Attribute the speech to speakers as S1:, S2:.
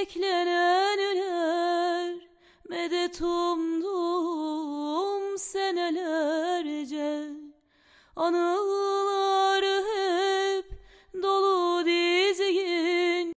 S1: Beklenen öler Medet umdum senelerce. Anılar